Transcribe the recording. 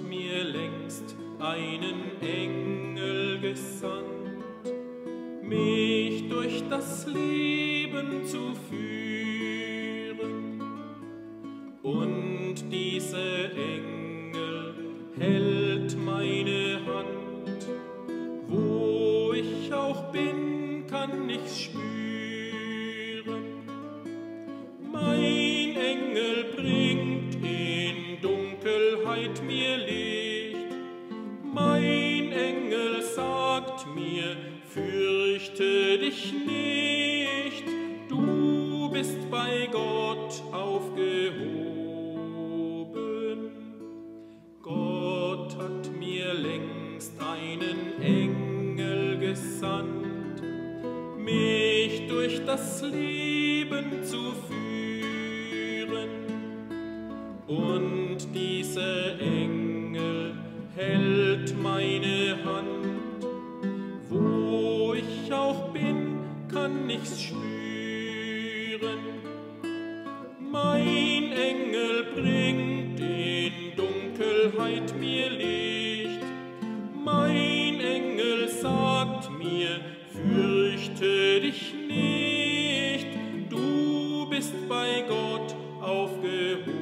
längst einen Engel gesandt, mich durch das Leben zu führen. Und diese Engel hält meine Hand, wo ich auch bin, kann ich's spüren. Dunkelheit mir Licht. Mein Engel sagt mir, fürchte dich nicht, du bist bei Gott aufgehoben. Gott hat mir längst einen Engel gesandt, mich durch das Leben zu führen. Und und diese Engel hält meine Hand. Wo ich auch bin, kann ich's spüren. Mein Engel bringt in Dunkelheit mir Licht. Mein Engel sagt mir, fürchte dich nicht, du bist bei Gott aufgehoben.